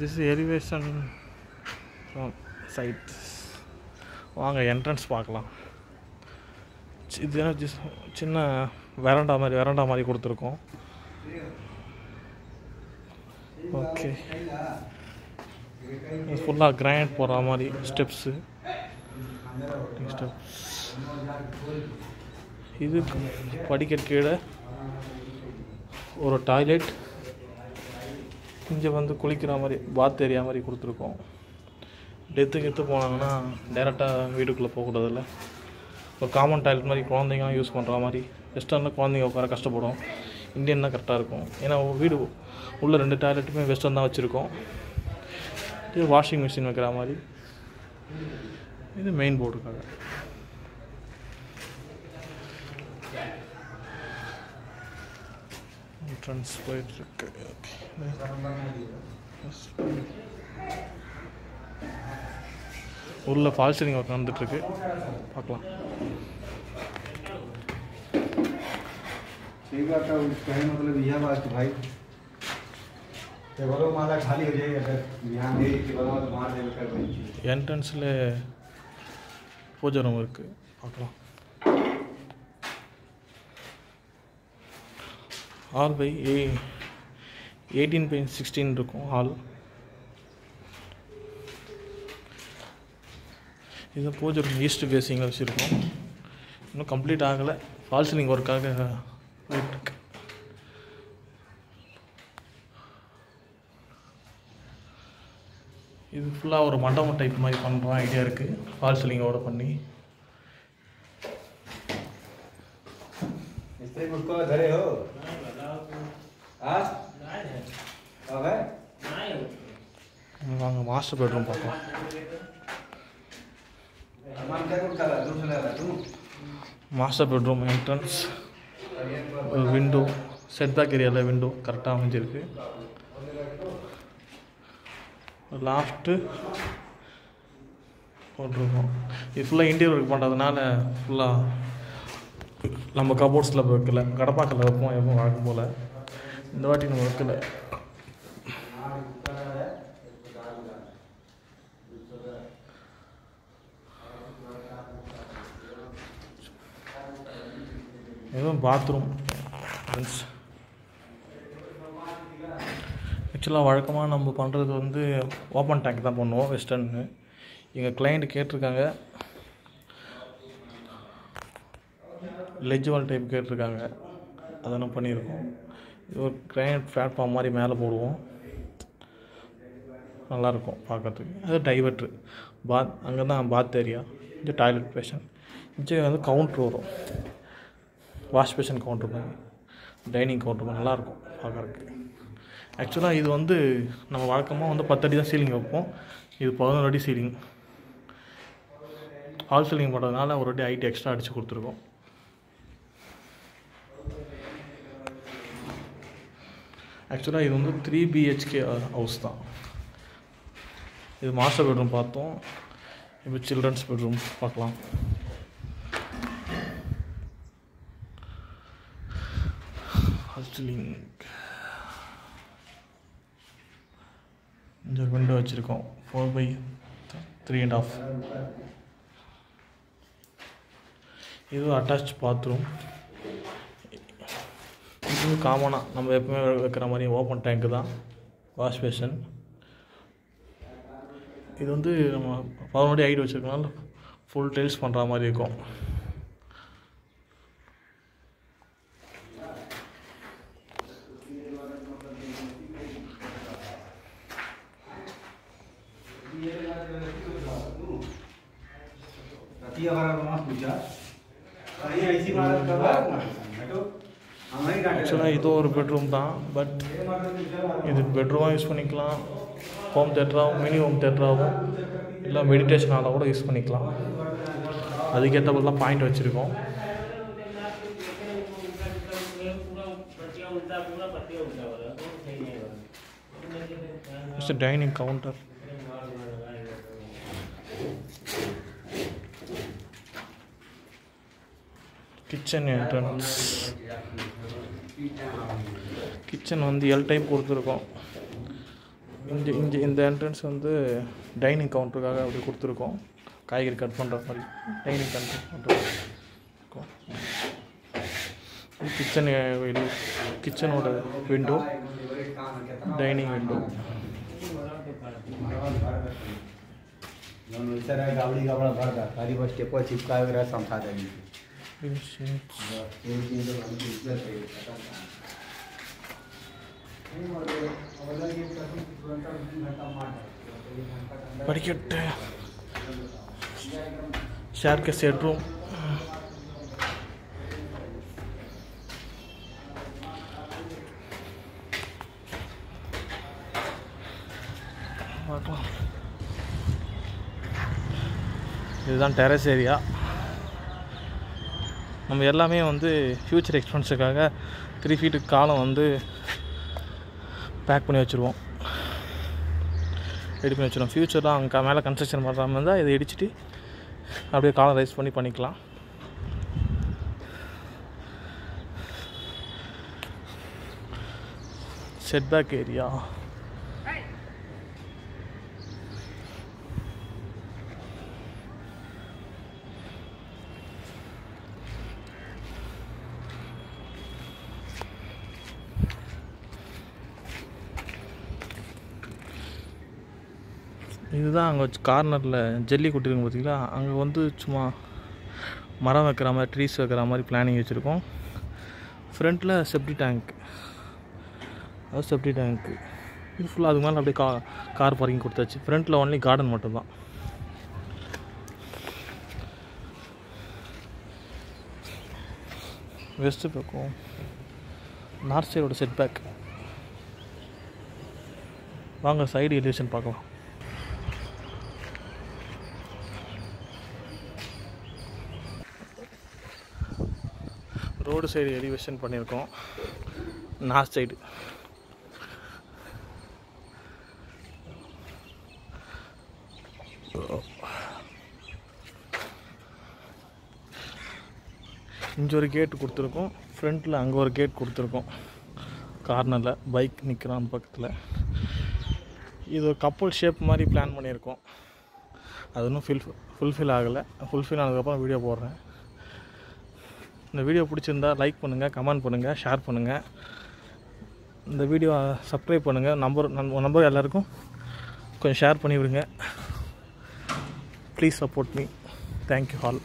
This elevation side வாங்க entrance பார்க்கலாம். இது என்ன ஜிஸ் சின்ன வெரண்டா மாதிரி வெரண்டா மாதிரி கொடுத்துருக்கோம். ஓகே ஃபுல்லாக கிராண்ட் போடுற மாதிரி ஸ்டெப்ஸு ஸ்டெப்ஸ் இது படிக்கட்டு கீழே ஒரு டாய்லெட் இங்கே வந்து குளிக்கிற மாதிரி பாத் ஏரியா மாதிரி கொடுத்துருக்கோம். டெத்து கெத்து போனாங்கன்னா டேரெக்டாக வீட்டுக்குள்ளே போகக்கூடாதுல்ல. ஒரு காமன் டாய்லெட் மாதிரி குழந்தைங்களாம் யூஸ் பண்ணுற மாதிரி வெஸ்டர்னில் குழந்தைங்க உட்கார கஷ்டப்படும். இந்தியன் தான் கரெக்டாக இருக்கும். ஏன்னா வீடு உள்ள ரெண்டு டாய்லெட்டுமே வெஸ்டர்ன் தான் வச்சுருக்கோம். வாஷிங் மிஷின் வைக்கிற மாதிரி. இது மெயின் போர்டுக்காக என்ட்ரன்ஸ் போயிட்டுருக்கு உள்ள ஃபால் சீலிங் ஒர்க் நடந்துட்டுருக்கு பார்க்கலாம் सही बात है उसका है मतलब यह बात है भाई ये बोलो माला खाली हो जाएगी अगर यहाँ दे के बोलो तो वहाँ दे कर देंगे என்ட்ரன்ஸில் பூஜை ரூம் இருக்குது பார்க்கலாம் hall by a eighteen by sixteen இருக்கும் ஹால் இது பூஜை ரூம் ஈஸ்ட் ஃபேஸிங்கில் வச்சுருக்கோம் இன்னும் கம்ப்ளீட் ஆகலை ஃபால் சீலிங் ஒர்க்காக போயிட்டுருக்கு இது ஃபுல்லாக ஒரு மண்டபம் டைப் மாதிரி பண்ணுறோம் ஐடியா இருக்குது ஃபால் சீலிங்கோட பண்ணி मिस्त्री मुझको धरे हो हाँ अब है வாங்க மாஸ்டர் பெட்ரூம் பார்க்கலாம். Master bedroom entrance. Window set setback ஏரியாவில் விண்டோ கரெக்டாக அமைஞ்சிருக்கு. லாஸ்ட்டு போட்டிருக்கோம். இது ஃபுல்லாக இன்டீரியர் ஒர்க் பண்ணுறதுனால ஃபுல்லாக நம்ம கபோர்ட்ஸில் வைக்கல. கடப்பாக்கில் வைப்போம் எப்பவும் வழக்கம் போல். இந்த வாட்டி நம்ம ஒர்க்கில் இதுவும் பாத்ரூம் ஃப்ரெண்ட்ஸ் ஆக்சுவலாக வழக்கமாக நம்ம பண்ணுறது வந்து ஓப்பன் டேங்க் தான் பண்ணுவோம் வெஸ்டர்னு எங்கள் கிளைண்ட் கேட்டிருக்காங்க. லெஜ்வால் டைப் கேட்டிருக்காங்க. அதை நம்ம பண்ணியிருக்கோம். ஒரு கிரைனட் பிளாட்ஃபார்ம் மாதிரி மேலே போடுவோம். நல்லாயிருக்கும் பார்க்கறதுக்கு. அது டைவர்ட்ரு பாத் அங்கே தான் பாத் ஏரியா இது டாய்லெட் பேஷன் இங்கே வந்து கவுண்ட்ரு வரும். வாஷ் பேஷன் கவுண்டர் மாதிரி. டைனிங் கவுண்டர் மாதிரி நல்லாயிருக்கும் பார்க்குறதுக்கு. ஆக்சுவலாக இது வந்து நம்ம வழக்கமாக வந்து பத்து அடி தான் சீலிங் வைப்போம். இது பதினோரு அடி சீலிங் ஹால் சீலிங் போடுறதுனால ஒரு அடி ஹைட் எக்ஸ்ட்ரா அடித்து கொடுத்துருக்கோம். ஆக்சுவலாக இது வந்து த்ரீ பிஹெச்கே ஹவுஸ் தான். இது மாஸ்டர் பெட்ரூம் பார்த்தோம். இப்போ சில்ட்ரன்ஸ் பெட்ரூம் பார்க்கலாம். ஹாஸ்டலிங் இந்த விண்டோ வச்சுருக்கோம். Four by three and half இது அட்டாச் பாத்ரூம் இது காமனாக நம்ம எப்பவுமே வைக்கிற மாதிரி ஓப்பன் டேங்க்கு தான் வாஷ் பேஷன் இது வந்து நம்ம பதினோடி ஹைட் வச்சுருக்கனால ஃபுல் டைல்ஸ் பண்ணுற மாதிரி இருக்கும் रतिया वाला को मत पूछा अरे ऐसी मारत ஆக்சுவலாக இது ஒரு பெட்ரூம் தான். பட் இது பெட்ரூமாக யூஸ் பண்ணிக்கலாம். ஹோம் தேட்டராகவும் மினி ஹோம் தேட்டராகவும் இல்லை மெடிடேஷன் ஹாலாக கூட யூஸ் பண்ணிக்கலாம். அதுக்கேற்ற தான் பாயிண்ட் வச்சுருக்கோம். Dining counter kitchen entrance kitchen வந்து எல் டைப் கொடுத்துருக்கோம். இங்கே இங்கே இந்த என்ட்ரன்ஸ் வந்து டைனிங் கவுண்டருக்காக அப்படி கொடுத்துருக்கோம். காய்கறி கட் பண்ணுற மாதிரி. டைனிங் கவுண்டர் பண்ணுறோம் கிச்சன் கிச்சனோட விண்டோ டைனிங் விண்டோ વિચાર ગાબડી ગાબડા ભરતા તારી પાસે સ્ટેપો ચીપકાવી રહ્યા સંસાધન படிக்கட்டு ஷேர் கேஸ் ஹெட்ரூம் பார்க்கலாம் இதுதான் டெரஸ் ஏரியா நம்ம எல்லாமே வந்து ஃப்யூச்சர் எக்ஸ்பென்ஸுக்காக த்ரீ ஃபீட்டுக்கு காலம் வந்து பேக் பண்ணி வச்சுருவோம். ரெடி பண்ணி வச்சுருவோம். ஃப்யூச்சரில் அங்கே மேலே கன்ஸ்ட்ரக்ஷன் பண்ணுற மாதிரி இருந்தால் இதை இடிச்சிட்டு அப்படியே காலம் ரைஸ் பண்ணி பண்ணிக்கலாம். செட்பேக் ஏரியா இதுதான் அங்கே வச்சு கார்னரில் ஜல்லி கொட்டிருக்கும் பார்த்திங்களா அங்கே வந்து சும்மா மரம் வைக்கிற மாதிரி ட்ரீஸ் வைக்கிற மாதிரி பிளானிங் வச்சுருக்கோம். ஃப்ரண்ட்டில் செப்டி டேங்க் அது செப்டி டேங்க்கு இது ஃபுல்லாக அதுக்கு மேலே அப்படியே கா கார் பார்க்கிங் கொடுத்தாச்சு. ஃப்ரண்ட்டில் ஒன்லி கார்டன் மட்டும்தான். வெஸ்ட்டு பக்கம். நார்த் சைடோட செட் பேக் வாங்க சைடு எலிவேஷன் பார்க்கலாம். ரோடு சைடு எலிவேஷன் பண்ணியிருக்கோம். நார்த் சைடு இங்கே ஒரு கேட் கொடுத்துருக்கோம். ஃப்ரண்ட்டில் அங்கே ஒரு கேட் கொடுத்துருக்கோம். கார்னரில் பைக் நிற்கிறான் பக்கத்தில். இது ஒரு கப்பல் ஷேப் மாதிரி பிளான் பண்ணியிருக்கோம். அது இன்னும் ஃபில் ஃபுல்ஃபில் ஆகலை. ஃபுல்ஃபில் ஆனதுக்கப்புறம் வீடியோ போடுறேன். இந்த வீடியோ பிடிச்சிருந்தா லைக் பண்ணுங்கள் கமெண்ட் பண்ணுங்கள் ஷேர் பண்ணுங்கள் இந்த வீடியோ சப்ஸ்கிரைப் பண்ணுங்கள் நம்பர் நம்பர் எல்லாருக்கும் கொஞ்சம் ஷேர் பண்ணி விடுங்க please support me thank you all